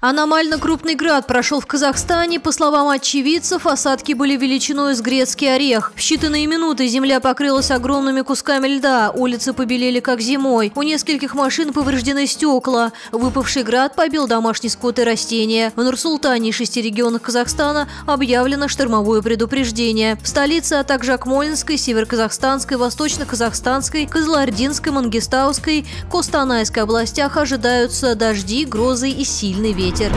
Аномально крупный град прошел в Казахстане. По словам очевидцев, осадки были величиной с грецкий орех. В считанные минуты земля покрылась огромными кусками льда, улицы побелели как зимой. У нескольких машин повреждены стекла. Выпавший град побил домашний скот и растения. В Нур-Султане и шести регионах Казахстана объявлено штормовое предупреждение. В столице, а также Акмолинской, Североказахстанской, Восточно-Казахстанской, Козлоординской, Мангистауской, Костанайской областях ожидаются дожди, грозы и сильный ветер ветер.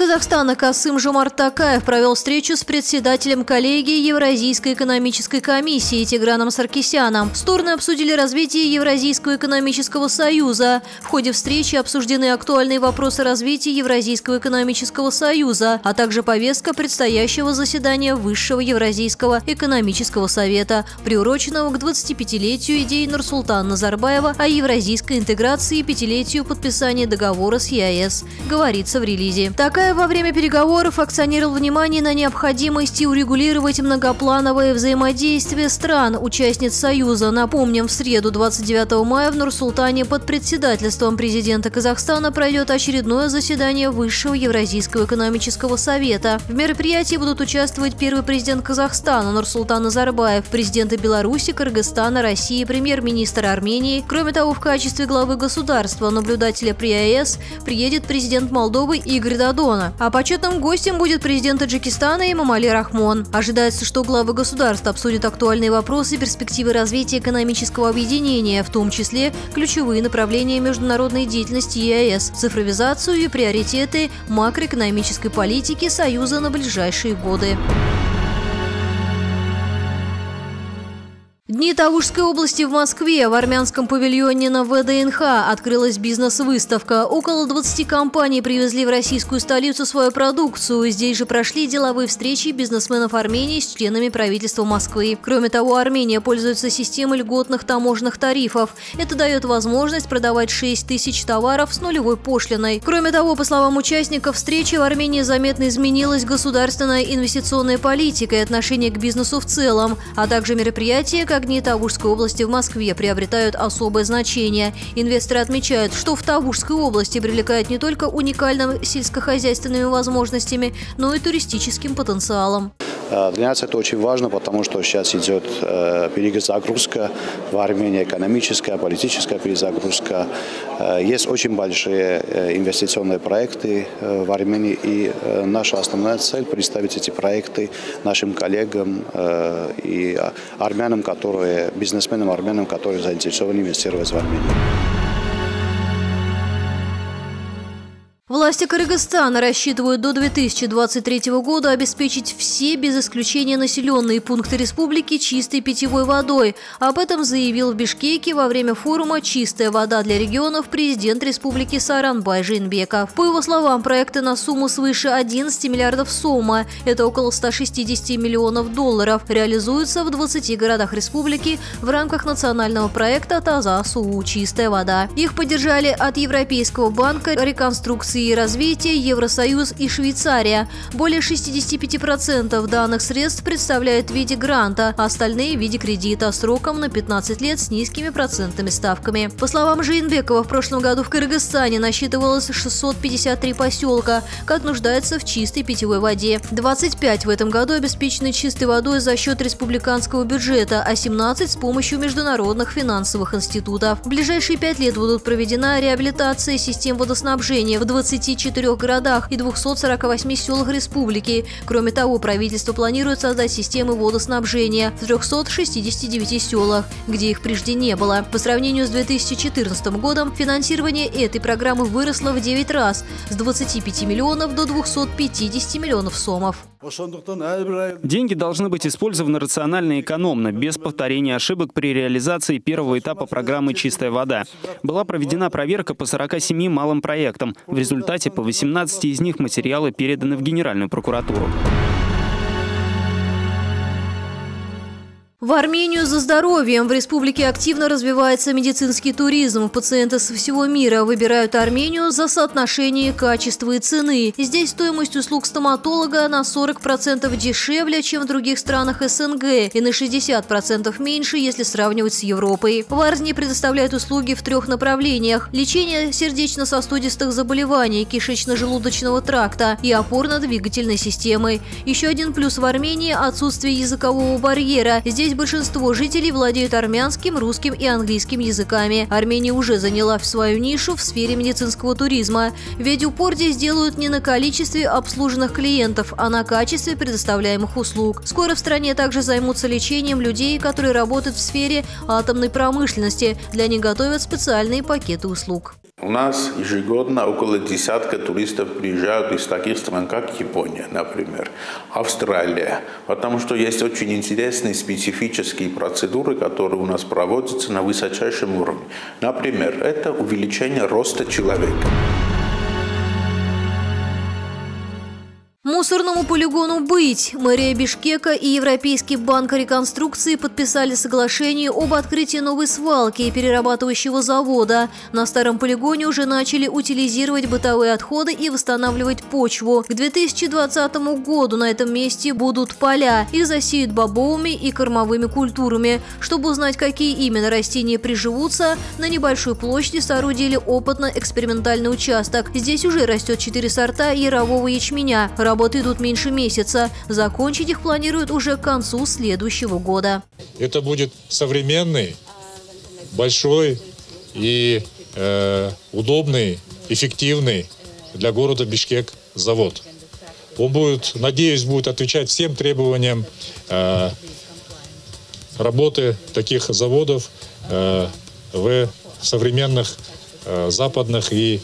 Казахстана Касым Жумар Такаев провел встречу с председателем коллегии Евразийской экономической комиссии Тиграном Саркисяном. Стороны обсудили развитие Евразийского экономического союза. В ходе встречи обсуждены актуальные вопросы развития Евразийского экономического союза, а также повестка предстоящего заседания Высшего Евразийского экономического совета, приуроченного к 25-летию идеи Нурсултана Назарбаева о евразийской интеграции и пятилетию подписания договора с ЕАЭС, говорится в релизе. Такая во время переговоров акционировал внимание на необходимости урегулировать многоплановое взаимодействие стран, участниц Союза. Напомним, в среду 29 мая в Нур-Султане под председательством президента Казахстана пройдет очередное заседание Высшего Евразийского экономического совета. В мероприятии будут участвовать первый президент Казахстана Нурсултан Назарбаев, президенты Беларуси, Кыргызстана, России, премьер-министр Армении. Кроме того, в качестве главы государства наблюдателя при АЭС приедет президент Молдовы Игорь Дадон Дадона. А почетным гостем будет президент Таджикистана Имамали Рахмон. Ожидается, что главы государств обсудят актуальные вопросы перспективы развития экономического объединения, в том числе ключевые направления международной деятельности ЕАЭС, цифровизацию и приоритеты макроэкономической политики Союза на ближайшие годы. Дни Тавушской области в Москве в армянском павильоне на ВДНХ открылась бизнес-выставка. Около 20 компаний привезли в российскую столицу свою продукцию. Здесь же прошли деловые встречи бизнесменов Армении с членами правительства Москвы. Кроме того, Армения пользуется системой льготных таможенных тарифов. Это дает возможность продавать 6 тысяч товаров с нулевой пошлиной. Кроме того, по словам участников встречи, в Армении заметно изменилась государственная инвестиционная политика и отношение к бизнесу в целом, а также мероприятия, как огни Тавушской области в Москве приобретают особое значение. Инвесторы отмечают, что в Тавушской области привлекает не только уникальными сельскохозяйственными возможностями, но и туристическим потенциалом. Э, для нас это очень важно, потому что сейчас идет э, перезагрузка в Армении, экономическая, политическая перезагрузка. Э, есть очень большие инвестиционные проекты в Армении, и наша основная цель – представить эти проекты нашим коллегам и армянам, которые, бизнесменам армянам, которые заинтересованы инвестировать в Армению. Власти Кыргызстана рассчитывают до 2023 года обеспечить все, без исключения населенные пункты республики, чистой питьевой водой. Об этом заявил в Бишкеке во время форума «Чистая вода для регионов» президент республики Саранбай Жинбеков. По его словам, проекты на сумму свыше 11 миллиардов сомма, это около 160 миллионов долларов, реализуются в 20 городах республики в рамках национального проекта «Таза-Суу. Чистая вода». Их поддержали от Европейского банка реконструкции и развития, Евросоюз и Швейцария. Более 65% данных средств представляют в виде гранта, а остальные в виде кредита сроком на 15 лет с низкими процентными ставками. По словам Жиенбекова, в прошлом году в Кыргызстане насчитывалось 653 поселка, как нуждается в чистой питьевой воде. 25 в этом году обеспечены чистой водой за счет республиканского бюджета, а 17 с помощью международных финансовых институтов. В ближайшие пять лет будут проведена реабилитация систем водоснабжения в 20 24 городах и 248 селах республики. Кроме того, правительство планирует создать системы водоснабжения в 369 селах, где их прежде не было. По сравнению с 2014 годом финансирование этой программы выросло в 9 раз – с 25 миллионов до 250 миллионов сомов. Деньги должны быть использованы рационально и экономно, без повторения ошибок при реализации первого этапа программы «Чистая вода». Была проведена проверка по 47 малым проектам. В результате по 18 из них материалы переданы в Генеральную прокуратуру. В Армению за здоровьем. В республике активно развивается медицинский туризм. Пациенты со всего мира выбирают Армению за соотношение качества и цены. Здесь стоимость услуг стоматолога на 40% дешевле, чем в других странах СНГ, и на 60% меньше, если сравнивать с Европой. В Арзне предоставляют услуги в трех направлениях – лечение сердечно-сосудистых заболеваний, кишечно-желудочного тракта и опорно-двигательной системы. Еще один плюс в Армении – отсутствие языкового барьера. Здесь большинство жителей владеют армянским, русским и английским языками. Армения уже заняла свою нишу в сфере медицинского туризма. Ведь упор здесь делают не на количестве обслуженных клиентов, а на качестве предоставляемых услуг. Скоро в стране также займутся лечением людей, которые работают в сфере атомной промышленности. Для них готовят специальные пакеты услуг. У нас ежегодно около десятка туристов приезжают из таких стран, как Япония, например, Австралия, потому что есть очень интересные специфические процедуры, которые у нас проводятся на высочайшем уровне. Например, это увеличение роста человека. Мусорному полигону быть. Мэрия Бишкека и Европейский банк реконструкции подписали соглашение об открытии новой свалки и перерабатывающего завода. На старом полигоне уже начали утилизировать бытовые отходы и восстанавливать почву. К 2020 году на этом месте будут поля. Их засеют бобовыми и кормовыми культурами. Чтобы узнать, какие именно растения приживутся, на небольшой площади соорудили опытно-экспериментальный участок. Здесь уже растет четыре сорта ярового ячменя. Работы идут меньше месяца. Закончить их планируют уже к концу следующего года. Это будет современный, большой и э, удобный, эффективный для города Бишкек завод. Он будет, надеюсь, будет отвечать всем требованиям э, работы таких заводов э, в современных э, западных и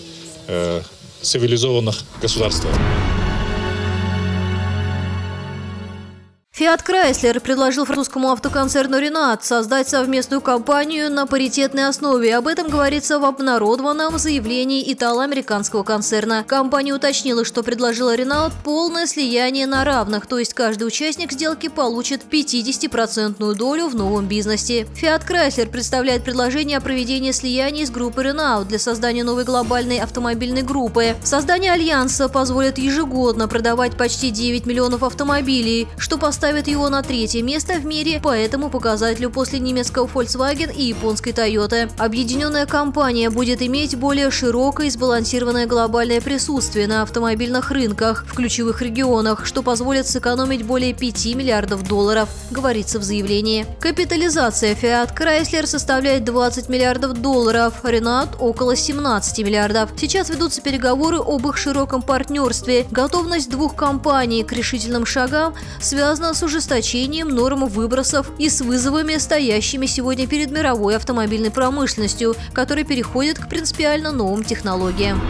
э, цивилизованных государствах. Фиат Крайслер предложил французскому автоконцерну «Ренат» создать совместную компанию на паритетной основе. Об этом говорится в обнародованном заявлении итало-американского концерна. Компания уточнила, что предложила «Ренат» полное слияние на равных, то есть каждый участник сделки получит 50% долю в новом бизнесе. Фиат Крайслер представляет предложение о проведении слияния с группой «Ренат» для создания новой глобальной автомобильной группы. Создание альянса позволит ежегодно продавать почти 9 миллионов автомобилей, что поставит ставит его на третье место в мире по этому показателю после немецкого Volkswagen и японской Toyota. Объединенная компания будет иметь более широкое и сбалансированное глобальное присутствие на автомобильных рынках в ключевых регионах, что позволит сэкономить более 5 миллиардов долларов, говорится в заявлении. Капитализация Fiat Chrysler составляет 20 миллиардов долларов, Renault – около 17 миллиардов. Сейчас ведутся переговоры об их широком партнерстве. Готовность двух компаний к решительным шагам связана с ужесточением норм выбросов и с вызовами, стоящими сегодня перед мировой автомобильной промышленностью, которая переходит к принципиально новым технологиям.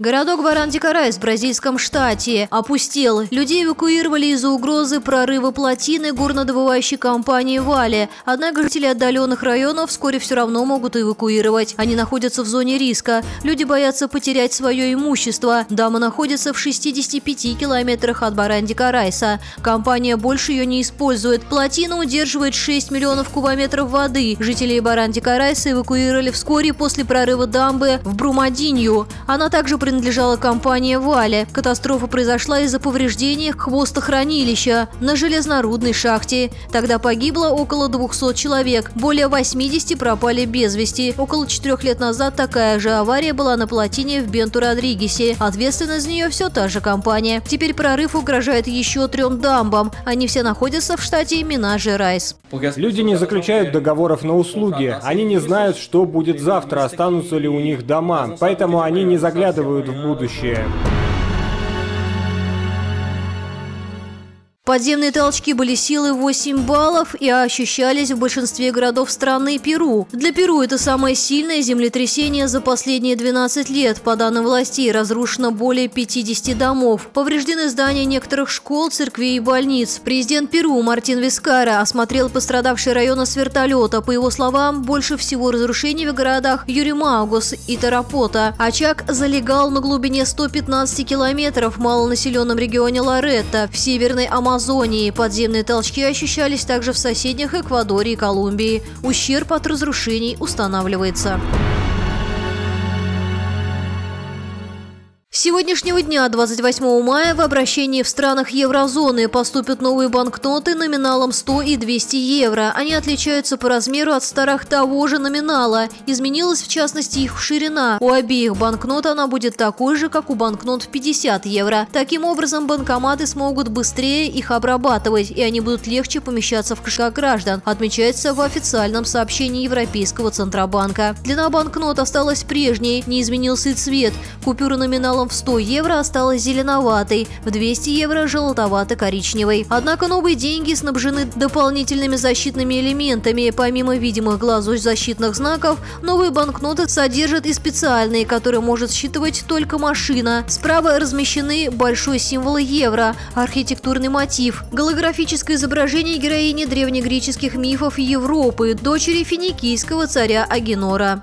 Городок Барандикарайс в бразильском штате опустел. Людей эвакуировали из-за угрозы прорыва плотины горнодобывающей компании «Вале». Однако жители отдаленных районов вскоре все равно могут эвакуировать. Они находятся в зоне риска. Люди боятся потерять свое имущество. Дамба находится в 65 километрах от Барандикарайса. Компания больше ее не использует. Плотина удерживает 6 миллионов кубометров воды. Жителей Барандикарайса эвакуировали вскоре после прорыва дамбы в Брумадинью. Она также принадлежала компания «Валя». Катастрофа произошла из-за повреждений хвостохранилища на железнорудной шахте. Тогда погибло около 200 человек, более 80 пропали без вести. Около четырех лет назад такая же авария была на плотине в Бенту-Родригесе. Ответственна за нее все та же компания. Теперь прорыв угрожает еще трем дамбам. Они все находятся в штате Минаж-Райс. Люди не заключают договоров на услуги. Они не знают, что будет завтра, останутся ли у них дома. Поэтому они не заглядывают в будущее. Подземные толчки были силой 8 баллов и ощущались в большинстве городов страны Перу. Для Перу это самое сильное землетрясение за последние 12 лет. По данным властей, разрушено более 50 домов. Повреждены здания некоторых школ, церквей и больниц. Президент Перу Мартин Вискара осмотрел пострадавшие районы с вертолета. По его словам, больше всего разрушений в городах Юримагус и Тарапота. Очаг залегал на глубине 115 километров в малонаселенном регионе Лоретто в северной Амазонии Амазонии. Подземные толчки ощущались также в соседних Эквадоре и Колумбии. Ущерб от разрушений устанавливается. С сегодняшнего дня, 28 мая, в обращении в странах еврозоны поступят новые банкноты номиналом 100 и 200 евро. Они отличаются по размеру от старых того же номинала. Изменилась, в частности, их ширина. У обеих банкнот она будет такой же, как у банкнот в 50 евро. Таким образом, банкоматы смогут быстрее их обрабатывать, и они будут легче помещаться в кошельках граждан, отмечается в официальном сообщении Европейского Центробанка. Длина банкнот осталась прежней, не изменился и цвет. Купюра номиналом в 100 евро осталась зеленоватой, в 200 евро – желтовато-коричневой. Однако новые деньги снабжены дополнительными защитными элементами. Помимо видимых глазу защитных знаков, новые банкноты содержат и специальные, которые может считывать только машина. Справа размещены большой символ евро, архитектурный мотив, голографическое изображение героини древнегреческих мифов Европы, дочери финикийского царя Агенора.